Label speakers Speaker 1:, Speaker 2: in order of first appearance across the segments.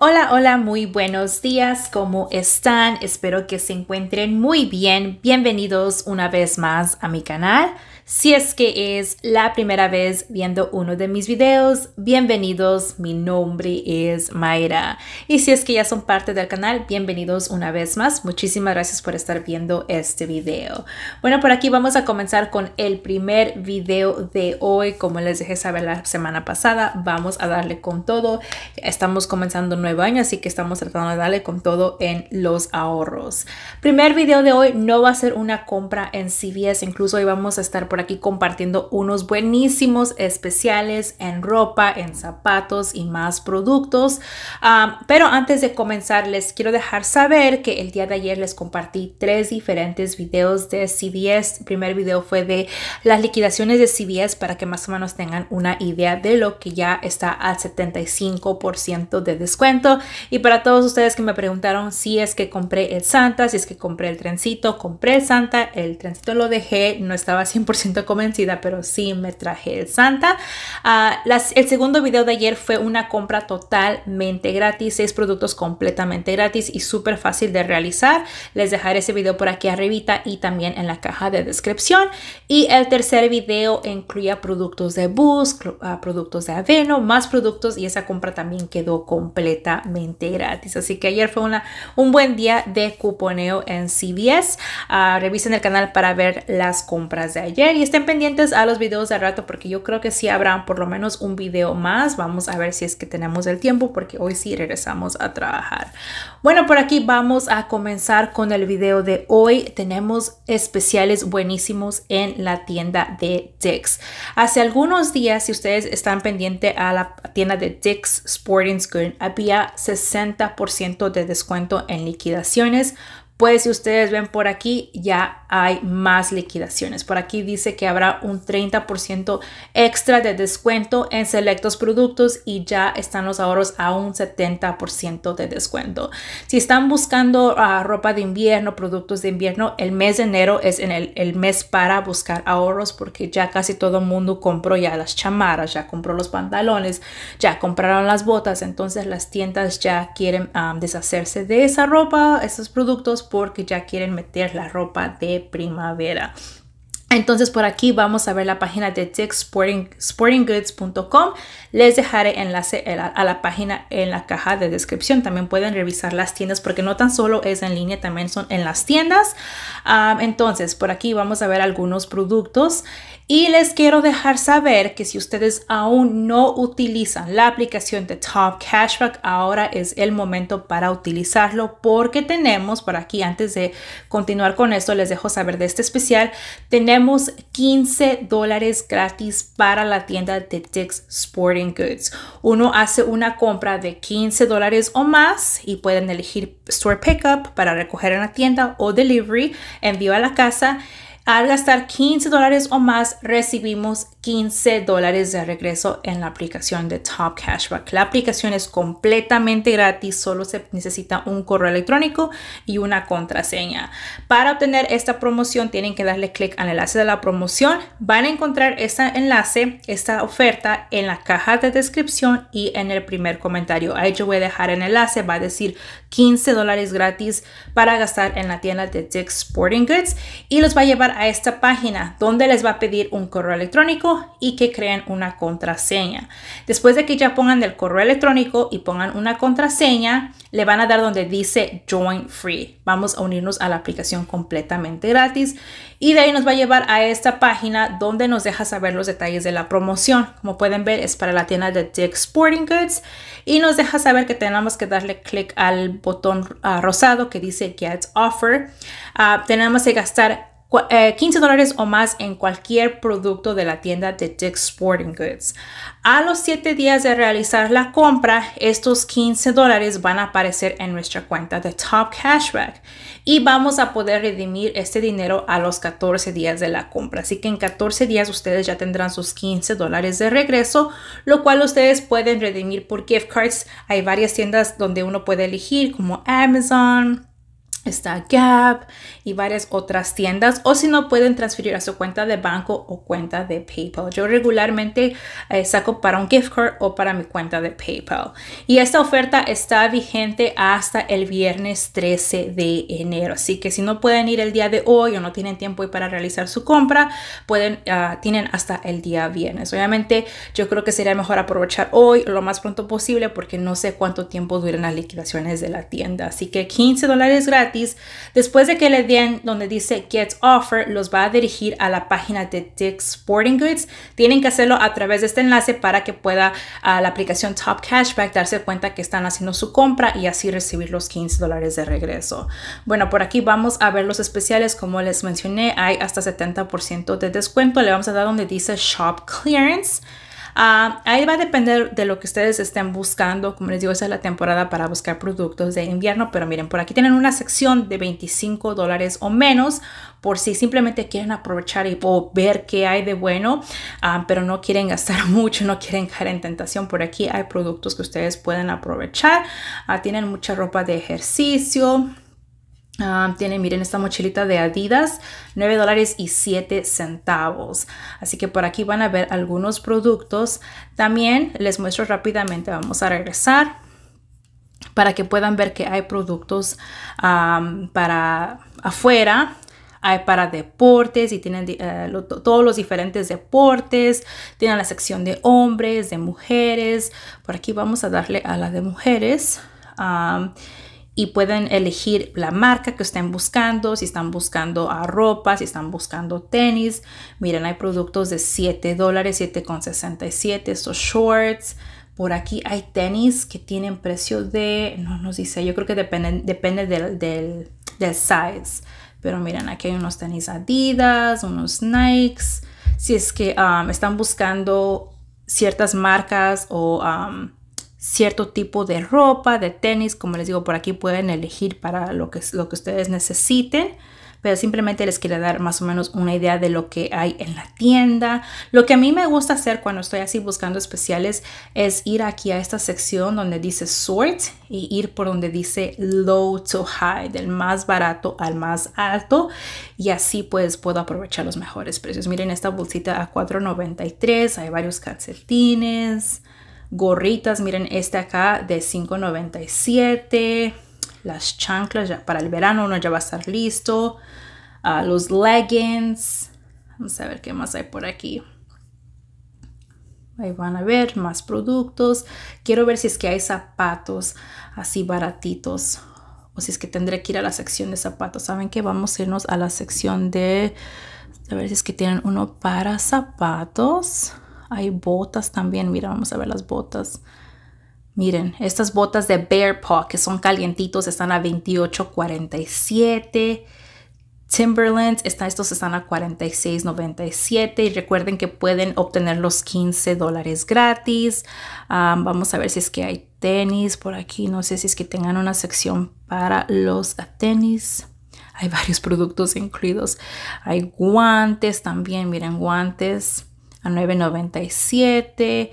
Speaker 1: Hola, hola, muy buenos días, ¿cómo están? Espero que se encuentren muy bien. Bienvenidos una vez más a mi canal. Si es que es la primera vez viendo uno de mis videos, bienvenidos, mi nombre es Mayra. Y si es que ya son parte del canal, bienvenidos una vez más. Muchísimas gracias por estar viendo este video. Bueno, por aquí vamos a comenzar con el primer video de hoy. Como les dejé saber la semana pasada, vamos a darle con todo. Estamos comenzando un nuevo año, así que estamos tratando de darle con todo en los ahorros. Primer video de hoy no va a ser una compra en CVS, incluso hoy vamos a estar por aquí compartiendo unos buenísimos especiales en ropa, en zapatos y más productos. pero antes de comenzar, les quiero dejar saber que el día de ayer les compartí tres diferentes videos de CVS. El primer video fue de las liquidaciones de CVS para que más o menos tengan una idea de lo que ya está al 75% de descuento. Y para todos ustedes que me preguntaron si es que compré el Santa, si es que compré el trencito, compré el Santa, el trencito lo dejé, no estaba 100% convencida, pero sí me traje el Santa. Ah, el segundo video de ayer fue una compra totalmente gratis, seis productos completamente gratis y súper fácil de realizar. Les dejaré ese video por aquí arribita y también en la caja de descripción. Y el tercer video incluía productos de Bus, ah, productos de Aveno, más productos y esa compra también quedó completamente gratis. Así que ayer fue una, un buen día de cuponeo en CVS. Ah, revisen el canal para ver las compras de ayer y estén pendientes a los videos de rato porque yo creo que sí habrá por lo menos un video más. Vamos a ver si es que tenemos el tiempo porque hoy sí regresamos a trabajar. Bueno, por aquí vamos a comenzar con el video de hoy. Tenemos especiales buenísimos en la tienda de Dix. Hace algunos días, si ustedes están pendientes a la tienda de Dix Sporting Goods, había 60% de descuento en liquidaciones pues si ustedes ven por aquí, ya hay más liquidaciones. Por aquí dice que habrá un 30% extra de descuento en selectos productos y ya están los ahorros a un 70% de descuento. Si están buscando ah, ropa de invierno, productos de invierno, el mes de enero es en el, el, mes para buscar ahorros porque ya casi todo el mundo compró ya las chamarras, ya compró los pantalones, ya compraron las botas. Entonces las tiendas ya quieren ah, deshacerse de esa ropa, esos productos porque ya quieren meter la ropa de primavera. Entonces por aquí vamos a ver la página de sportinggoods.com. Les dejaré enlace a la página en la caja de descripción. También pueden revisar las tiendas porque no tan solo es en línea, también son en las tiendas. Ah, entonces por aquí vamos a ver algunos productos y les quiero dejar saber que si ustedes aún no utilizan la aplicación de Top Cashback, ahora es el momento para utilizarlo porque tenemos, por aquí antes de continuar con esto, les dejo saber de este especial, tenemos 15 dólares gratis para la tienda de Dick's Sporting Goods. Uno hace una compra de 15 dólares o más y pueden elegir Store Pickup para recoger en la tienda o Delivery, envío a la casa. Al gastar 15 dólares o más, recibimos 15 dólares de regreso en la aplicación de Top Cashback. La aplicación es completamente gratis, solo se necesita un correo electrónico y una contraseña. Para obtener esta promoción tienen que darle clic al enlace de la promoción. Van a encontrar este enlace, esta oferta en la caja de descripción y en el primer comentario. Ahí yo voy a dejar el enlace, va a decir 15 dólares gratis para gastar en la tienda de Dick's Sporting Goods y los va a llevar a esta página donde les va a pedir un correo electrónico y que creen una contraseña. Después de que ya pongan el correo electrónico y pongan una contraseña, le van a dar donde dice Join Free. Vamos a unirnos a la aplicación completamente gratis y de ahí nos va a llevar a esta página donde nos deja saber los detalles de la promoción. Como pueden ver es para la tienda de Dick Sporting Goods y nos deja saber que tenemos que darle clic al botón ah, rosado que dice Get Offer. Ah, tenemos que gastar 15 eh, dólares o más en cualquier producto de la tienda de Dick's Sporting Goods. A los 7 días de realizar la compra, estos 15 dólares van a aparecer en nuestra cuenta de Top Cashback y vamos a poder redimir este dinero a los 14 días de la compra. Así que en 14 días ustedes ya tendrán sus 15 dólares de regreso, lo cual ustedes pueden redimir por gift cards. Hay varias tiendas donde uno puede elegir como Amazon, está Gap y varias otras tiendas o si no pueden transferir a su cuenta de banco o cuenta de PayPal. Yo regularmente eh, saco para un gift card o para mi cuenta de PayPal. Y esta oferta está vigente hasta el viernes 13 de enero. Así que si no pueden ir el día de hoy o no tienen tiempo para realizar su compra, pueden, uh, tienen hasta el día viernes. Obviamente yo creo que sería mejor aprovechar hoy lo más pronto posible porque no sé cuánto tiempo duran las liquidaciones de la tienda. Así que 15 dólares gratis Después de que le den donde dice Get Offer, los va a dirigir a la página de Dick's Sporting Goods. Tienen que hacerlo a través de este enlace para que pueda la aplicación Top Cashback darse cuenta que están haciendo su compra y así recibir los 15 dólares de regreso. Bueno, por aquí vamos a ver los especiales. Como les mencioné, hay hasta 70% de descuento. Le vamos a dar donde dice Shop Clearance. Ah, ahí va a depender de lo que ustedes estén buscando. Como les digo, esa es la temporada para buscar productos de invierno. Pero miren, por aquí tienen una sección de 25 dólares o menos por si simplemente quieren aprovechar y ver qué hay de bueno, ah, pero no quieren gastar mucho, no quieren caer en tentación. Por aquí hay productos que ustedes pueden aprovechar. Ah, tienen mucha ropa de ejercicio. Ah, tienen, miren, esta mochilita de Adidas, 9 dólares y 7 centavos. Así que por aquí van a ver algunos productos. También les muestro rápidamente, vamos a regresar para que puedan ver que hay productos para afuera. Hay para deportes y tienen eh, todos los diferentes deportes. Tienen la sección de hombres, de mujeres. Por aquí vamos a darle a la de mujeres y pueden elegir la marca que estén buscando, si están buscando a ropa, si están buscando tenis. Miren, hay productos de 7 dólares, 7,67, estos shorts. Por aquí hay tenis que tienen precio de, no nos dice, yo creo que depende, depende del, del, size. Pero miren, aquí hay unos tenis Adidas, unos Nikes. Si es que um, están buscando ciertas marcas o um, cierto tipo de ropa, de tenis, como les digo, por aquí pueden elegir para lo que, lo que ustedes necesiten, pero simplemente les quiero dar más o menos una idea de lo que hay en la tienda. Lo que a mí me gusta hacer cuando estoy así buscando especiales es ir aquí a esta sección donde dice sort y ir por donde dice low to high, del más barato al más alto y así pues puedo aprovechar los mejores precios. Miren esta bolsita a $4.93, hay varios calcetines gorritas, miren este acá de 5.97, las chanclas ya para el verano uno ya va a estar listo, uh, los leggings, vamos a ver qué más hay por aquí. Ahí van a ver más productos. Quiero ver si es que hay zapatos así baratitos. O si es que tendré que ir a la sección de zapatos. ¿Saben que Vamos a irnos a la sección de... A ver si es que tienen uno para zapatos. Hay botas también. Mira, vamos a ver las botas. Miren, estas botas de Bear Paw que son calientitos están a 28.47. Timberlands, estos están a 46.97 y recuerden que pueden obtener los 15 dólares gratis. vamos a ver si es que hay tenis por aquí. No sé si es que tengan una sección para los tenis. Hay varios productos incluidos. Hay guantes también, miren, guantes a 9.97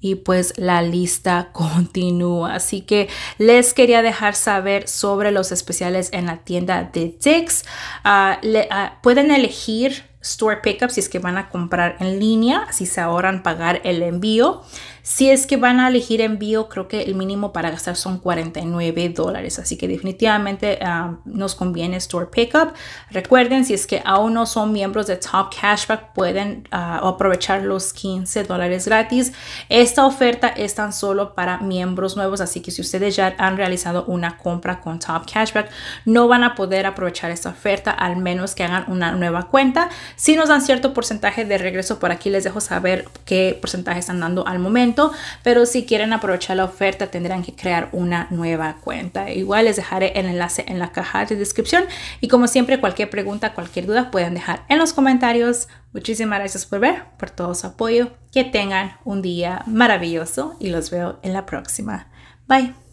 Speaker 1: y pues la lista continúa. Así que les quería dejar saber sobre los especiales en la tienda de Dix. Ah, ah, pueden elegir store pickup si es que van a comprar en línea, así se ahorran pagar el envío. Si es que van a elegir envío, creo que el mínimo para gastar son 49 dólares. Así que definitivamente ah, nos conviene Store Pickup. Recuerden, si es que aún no son miembros de Top Cashback, pueden ah, aprovechar los 15 dólares gratis. Esta oferta es tan solo para miembros nuevos. Así que si ustedes ya han realizado una compra con Top Cashback, no van a poder aprovechar esta oferta al menos que hagan una nueva cuenta. Si nos dan cierto porcentaje de regreso, por aquí les dejo saber qué porcentaje están dando al momento pero si quieren aprovechar la oferta tendrán que crear una nueva cuenta. Igual les dejaré el enlace en la caja de descripción y como siempre cualquier pregunta, cualquier duda pueden dejar en los comentarios. Muchísimas gracias por ver, por todo su apoyo. Que tengan un día maravilloso y los veo en la próxima. Bye.